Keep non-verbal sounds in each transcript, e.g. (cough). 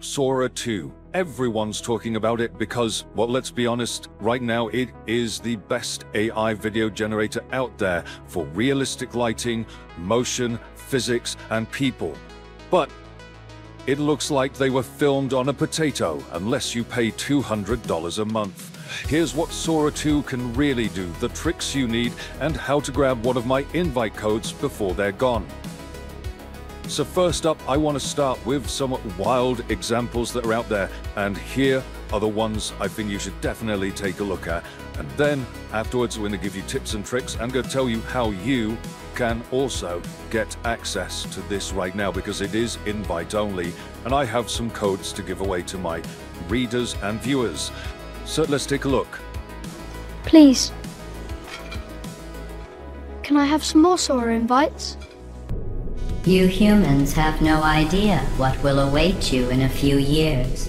Sora 2. Everyone's talking about it because, well, let's be honest, right now it is the best AI video generator out there for realistic lighting, motion, physics, and people. But it looks like they were filmed on a potato unless you pay $200 a month. Here's what Sora 2 can really do, the tricks you need, and how to grab one of my invite codes before they're gone. So first up, I want to start with some wild examples that are out there, and here are the ones I think you should definitely take a look at. And then afterwards, we're going to give you tips and tricks. Going to tell you how you can also get access to this right now because it is invite only, and I have some codes to give away to my readers and viewers. So let's take a look. Please. Can I have some more Sora invites? You humans have no idea what will await you in a few years.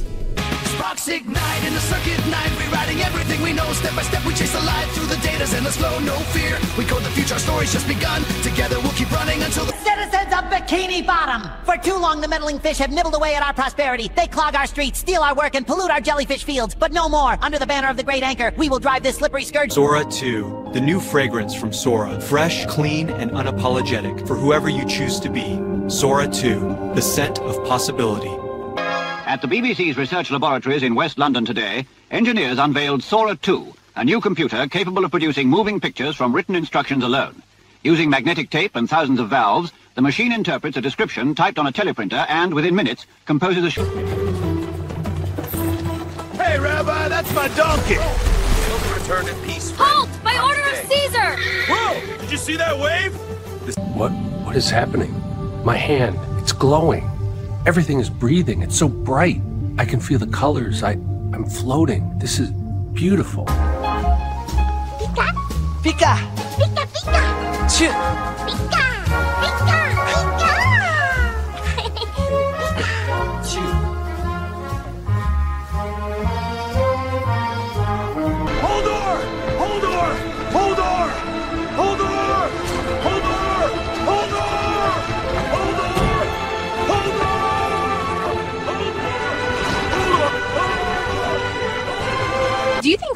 Sparks ignite in the circuit night, rewriting everything we know. Step by step, we chase the light through the data's endless flow. No fear, we code the future. Our story's just begun. Together, we'll keep running until the Citizens of Bikini Bottom! For too long, the meddling fish have nibbled away at our prosperity. They clog our streets, steal our work, and pollute our jellyfish fields. But no more. Under the banner of the Great Anchor, we will drive this slippery scourge. Sora 2, the new fragrance from Sora. Fresh, clean, and unapologetic for whoever you choose to be. Sora 2, the scent of possibility. At the BBC's research laboratories in West London today, engineers unveiled Sora 2, a new computer capable of producing moving pictures from written instructions alone. Using magnetic tape and thousands of valves, the machine interprets a description typed on a teleprinter and, within minutes, composes a... Hey, Rabbi, that's my donkey! He'll return in peace. Halt! By order of Caesar! Whoa! Did you see that wave? What? What is happening? My hand, it's glowing. Everything is breathing. It's so bright. I can feel the colors. I, I'm floating. This is beautiful. Pika! Pika! Pika, Pika! Pika!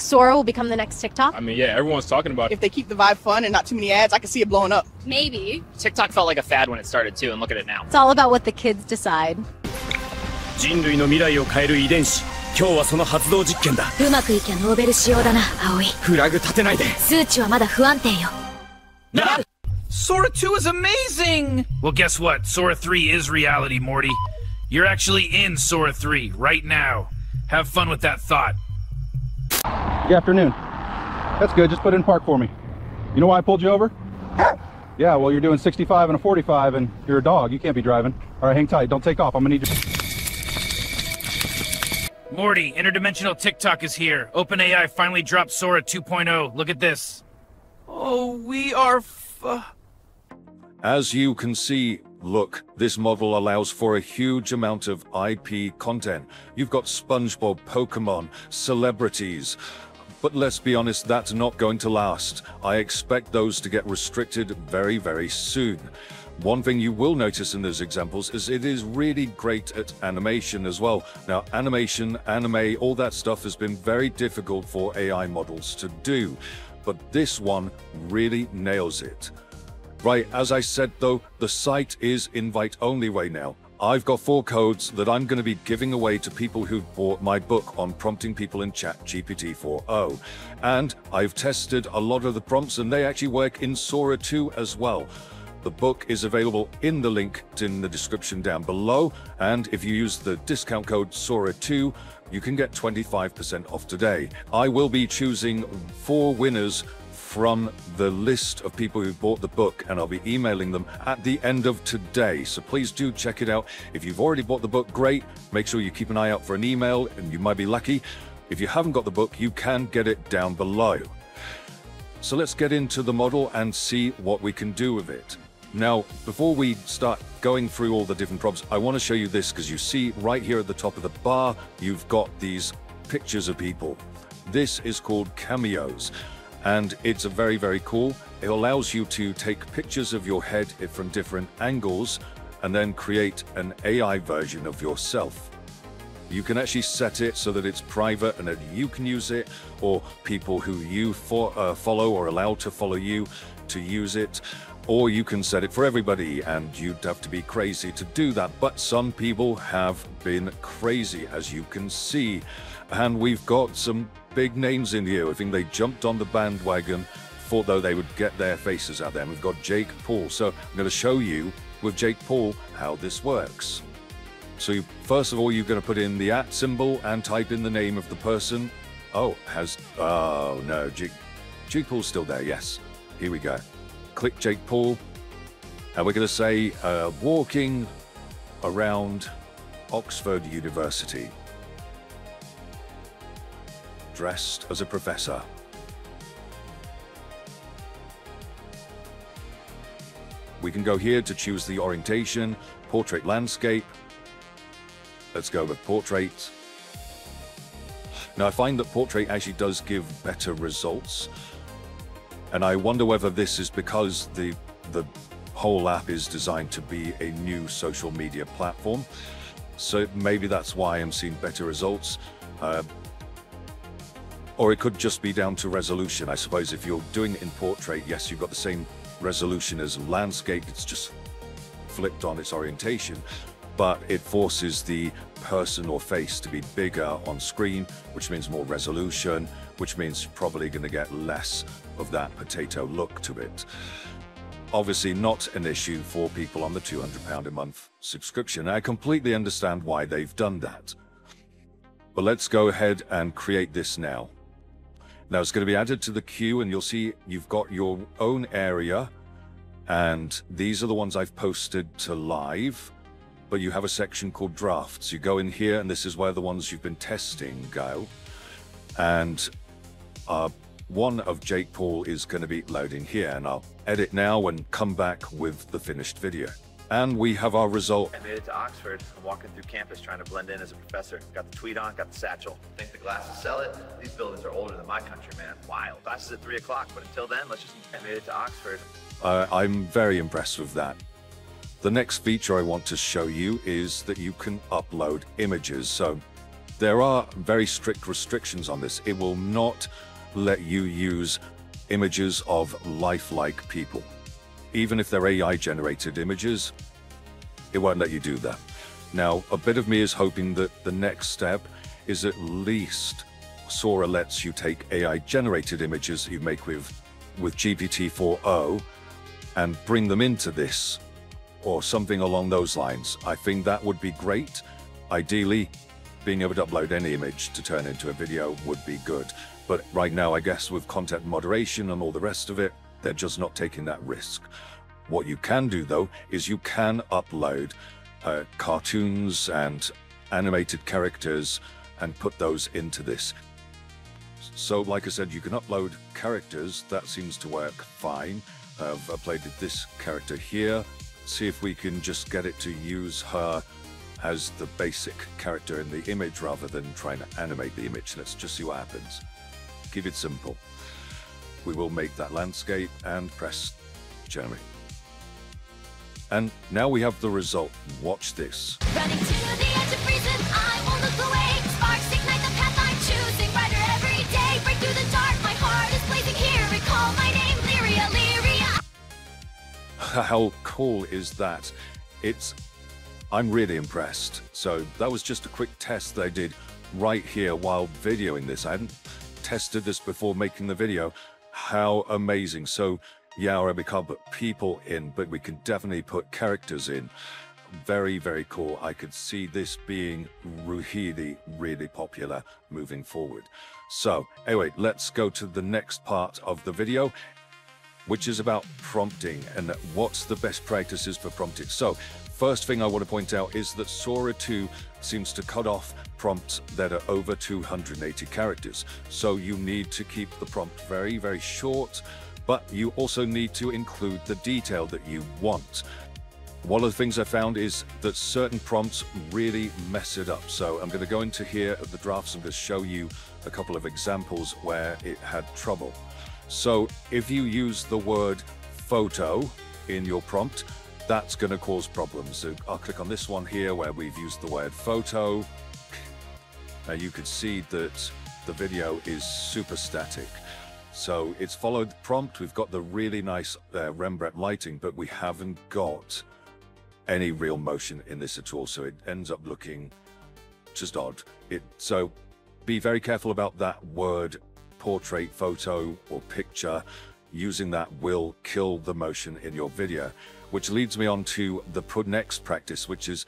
Sora will become the next TikTok? I mean, yeah, everyone's talking about it. If they keep the vibe fun and not too many ads, I can see it blowing up. Maybe. TikTok felt like a fad when it started too, and look at it now. It's all about what the kids decide. 人類の未来を変える遺伝子今日はその発動実験だうまくいきゃノーベル仕様だな葵フラグ立てないで数値はまだ不安定よ Sora 2 is amazing! Well, guess what? Sora 3 is reality, Morty. You're actually in Sora 3 right now. Have fun with that thought. Good afternoon. That's good. Just put it in park for me. You know why I pulled you over? Yeah, well, you're doing 65 and a 45, and you're a dog. You can't be driving. All right, hang tight. Don't take off. I'm gonna need you. Morty, interdimensional TikTok is here. OpenAI finally dropped Sora 2.0. Look at this. Oh, we are f- As you can see, look, this model allows for a huge amount of IP content. You've got SpongeBob, Pokemon, celebrities. But let's be honest, that's not going to last. I expect those to get restricted very, very soon. One thing you will notice in those examples is it is really great at animation as well. Now, animation, anime, all that stuff has been very difficult for AI models to do, but this one really nails it. Right, as I said though, the site is invite only right now. I've got four codes that I'm going to be giving away to people who've bought my book on prompting people in Chat GPT 4.0. And I've tested a lot of the prompts and they actually work in Sora 2 as well. The book is available in the link in the description down below. And if you use the discount code SORA2, you can get 25% off today. I will be choosing four winners from the list of people who bought the book and I'll be emailing them at the end of today. So please do check it out. If you've already bought the book, great. Make sure you keep an eye out for an email and you might be lucky. If you haven't got the book, you can get it down below. So let's get into the model and see what we can do with it. Now, before we start going through all the different props, I want to show you this because you see right here at the top of the bar, you've got these pictures of people. This is called cameos and it's a very, very cool. It allows you to take pictures of your head from different angles and then create an AI version of yourself. You can actually set it so that it's private and that you can use it, or people who you for, uh, follow or allow to follow you to use it. Or you can set it for everybody, and you'd have to be crazy to do that. But some people have been crazy, as you can see. And we've got some big names in here. I think they jumped on the bandwagon, thought though they would get their faces out there. And we've got Jake Paul. So I'm going to show you with Jake Paul how this works. So you, first of all, you're going to put in the at symbol and type in the name of the person. Oh, has, oh no, Jake, Jake Paul's still there, yes. Here we go. Click Jake Paul. And we're going to say, uh, walking around Oxford University. Dressed as a professor. We can go here to choose the orientation, portrait landscape. Let's go with portrait. Now I find that portrait actually does give better results. And I wonder whether this is because the the whole app is designed to be a new social media platform. So maybe that's why I'm seeing better results. Uh, or it could just be down to resolution. I suppose if you're doing it in portrait, yes, you've got the same resolution as landscape. It's just flipped on its orientation, but it forces the person or face to be bigger on screen, which means more resolution, which means probably going to get less of that potato look to it. Obviously not an issue for people on the £200 a month subscription. I completely understand why they've done that. But let's go ahead and create this now. Now it's going to be added to the queue and you'll see you've got your own area and these are the ones I've posted to live but you have a section called drafts. You go in here and this is where the ones you've been testing go. And uh, one of Jake Paul is going to be loading here and I'll edit now and come back with the finished video. And we have our result. I made it to Oxford. I'm walking through campus trying to blend in as a professor. Got the tweed on, got the satchel. Think the glasses sell it? These buildings are older than my country, man. Wild. Classes at 3 o'clock, but until then, let's just... I made it to Oxford. Uh, I'm very impressed with that. The next feature I want to show you is that you can upload images. So there are very strict restrictions on this. It will not let you use images of lifelike people even if they're AI generated images, it won't let you do that. Now, a bit of me is hoping that the next step is at least Sora lets you take AI generated images you make with, with GPT-4o and bring them into this or something along those lines. I think that would be great. Ideally, being able to upload any image to turn into a video would be good. But right now, I guess with content moderation and all the rest of it, they're just not taking that risk. What you can do though, is you can upload uh, cartoons and animated characters and put those into this. So like I said, you can upload characters, that seems to work fine. I've uploaded this character here. See if we can just get it to use her as the basic character in the image rather than trying to animate the image. Let's just see what happens. Keep it simple. We will make that landscape and press generate. And now we have the result. Watch this. Running to the edge of reason, I won't look away. Sparks ignite the path I'm choosing. Brighter every day, break through the dark. My heart is blazing here. Recall my name, Lyria, Lyria. (laughs) How cool is that? It's. I'm really impressed. So that was just a quick test they did right here while videoing this. I hadn't tested this before making the video. How amazing. So yeah, we can't put people in, but we can definitely put characters in. Very, very cool. I could see this being really, really popular moving forward. So anyway, let's go to the next part of the video, which is about prompting and what's the best practices for prompting. So first thing I want to point out is that Sora 2 seems to cut off prompts that are over 280 characters. So you need to keep the prompt very, very short but you also need to include the detail that you want. One of the things I found is that certain prompts really mess it up. So I'm going to go into here at the drafts. and just show you a couple of examples where it had trouble. So if you use the word photo in your prompt, that's going to cause problems. So I'll click on this one here where we've used the word photo. Now you could see that the video is super static. So it's followed the prompt. We've got the really nice uh, Rembrandt lighting, but we haven't got any real motion in this at all. So it ends up looking just odd. It so be very careful about that word portrait photo or picture. Using that will kill the motion in your video, which leads me on to the next practice, which is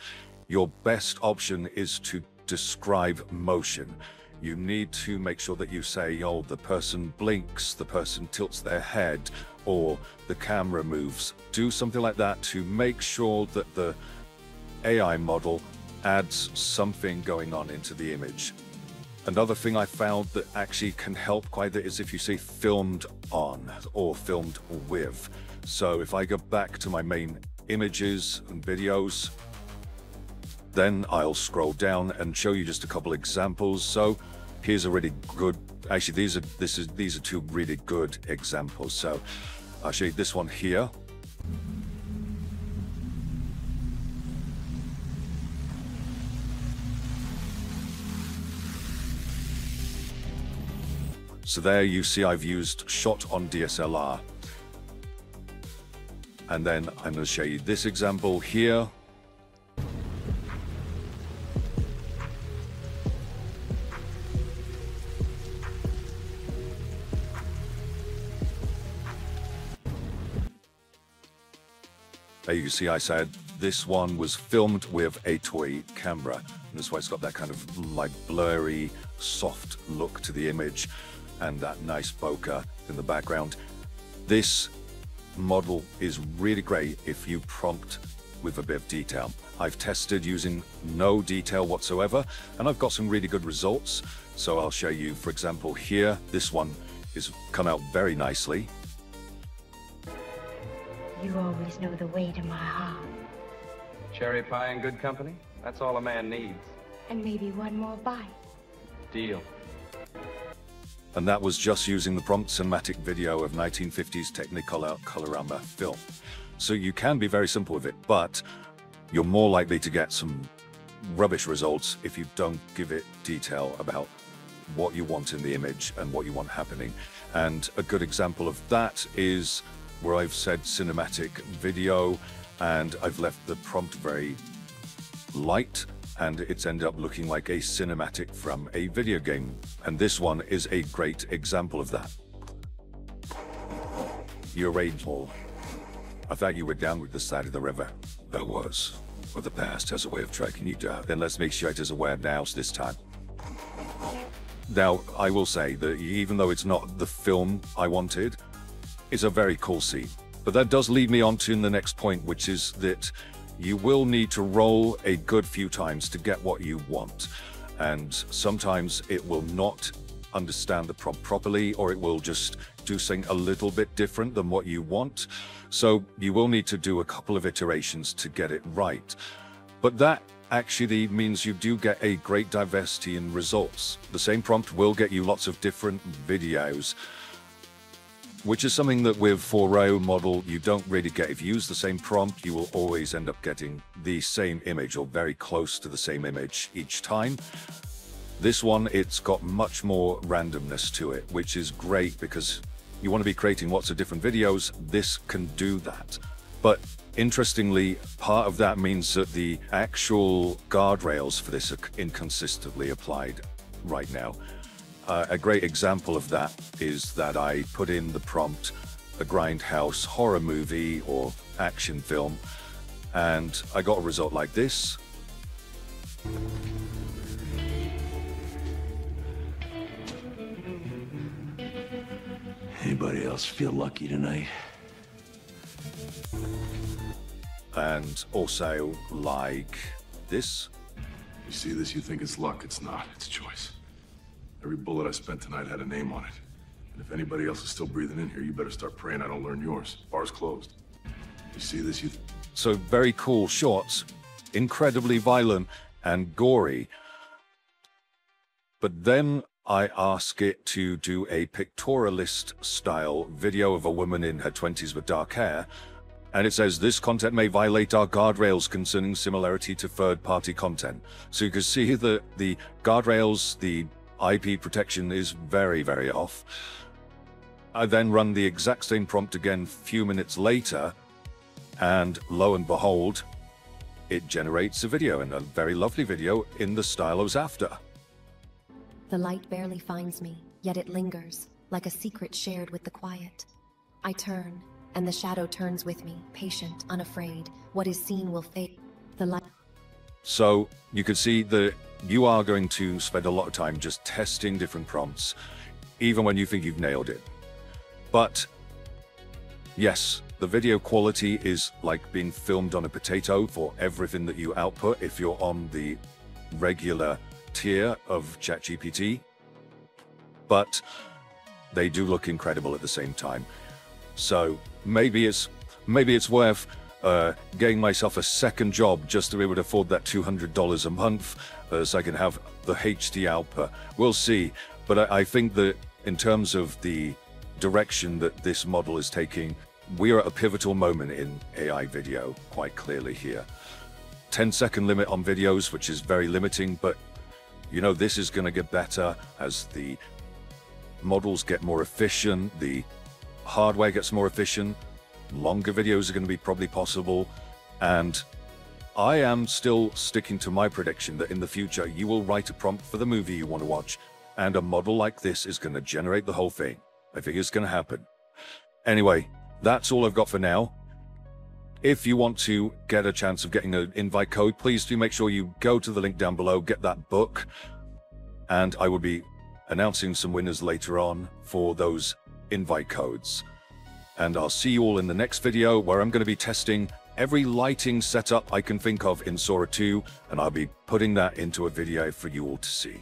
your best option is to describe motion you need to make sure that you say, oh, the person blinks, the person tilts their head, or the camera moves. Do something like that to make sure that the AI model adds something going on into the image. Another thing I found that actually can help quite a bit is if you say filmed on or filmed with. So if I go back to my main images and videos, then I'll scroll down and show you just a couple examples. So here's a really good, actually these are, this is, these are two really good examples. So I'll show you this one here. So there you see I've used shot on DSLR. And then I'm going to show you this example here. There you see I said this one was filmed with a toy camera. And that's why it's got that kind of like blurry, soft look to the image and that nice bokeh in the background. This model is really great if you prompt with a bit of detail. I've tested using no detail whatsoever and I've got some really good results. So I'll show you, for example, here, this one is come out very nicely. You always know the way to my heart. Cherry pie and good company? That's all a man needs. And maybe one more bite. Deal. And that was just using the prompt cinematic video of 1950s Technicolor Colorama film. So you can be very simple with it, but you're more likely to get some rubbish results if you don't give it detail about what you want in the image and what you want happening. And a good example of that is where I've said cinematic video and I've left the prompt very light and it's ended up looking like a cinematic from a video game. And this one is a great example of that. You're able. I thought you were down with the side of the river. I was. But the past has a way of tracking you down. Then let's make sure it is aware now this time. Now, I will say that even though it's not the film I wanted, it's a very cool scene. But that does lead me on to the next point, which is that you will need to roll a good few times to get what you want. And sometimes it will not understand the prompt properly, or it will just do something a little bit different than what you want. So you will need to do a couple of iterations to get it right. But that actually means you do get a great diversity in results. The same prompt will get you lots of different videos which is something that with 4 model you don't really get. If you use the same prompt, you will always end up getting the same image or very close to the same image each time. This one, it's got much more randomness to it, which is great because you want to be creating lots of different videos. This can do that. But interestingly, part of that means that the actual guardrails for this are inconsistently applied right now. Uh, a great example of that is that I put in the prompt a grindhouse horror movie or action film and I got a result like this. Anybody else feel lucky tonight? And also like this. You see this, you think it's luck. It's not. It's choice. Every bullet I spent tonight had a name on it. And if anybody else is still breathing in here, you better start praying I don't learn yours. Bar's closed. You see this, you... So very cool shots, incredibly violent and gory. But then I ask it to do a pictorialist style video of a woman in her 20s with dark hair, And it says this content may violate our guardrails concerning similarity to third-party content. So you can see that the guardrails, the IP protection is very, very off. I then run the exact same prompt again a few minutes later, and lo and behold, it generates a video, and a very lovely video in the style I was after. The light barely finds me, yet it lingers, like a secret shared with the quiet. I turn, and the shadow turns with me, patient, unafraid. What is seen will fade. The light. So you can see that you are going to spend a lot of time just testing different prompts, even when you think you've nailed it. But yes, the video quality is like being filmed on a potato for everything that you output if you're on the regular tier of ChatGPT. But they do look incredible at the same time. So maybe it's maybe it's worth uh, getting myself a second job just to be able to afford that $200 a month uh, so I can have the HD output. We'll see. But I, I think that in terms of the direction that this model is taking, we are at a pivotal moment in AI video, quite clearly here. 10 second limit on videos, which is very limiting, but you know, this is going to get better as the models get more efficient, the hardware gets more efficient, longer videos are going to be probably possible, and I am still sticking to my prediction that in the future you will write a prompt for the movie you want to watch, and a model like this is going to generate the whole thing. I think it's going to happen. Anyway, that's all I've got for now. If you want to get a chance of getting an invite code, please do make sure you go to the link down below, get that book, and I will be announcing some winners later on for those invite codes. And I'll see you all in the next video where I'm going to be testing every lighting setup I can think of in Sora 2, and I'll be putting that into a video for you all to see.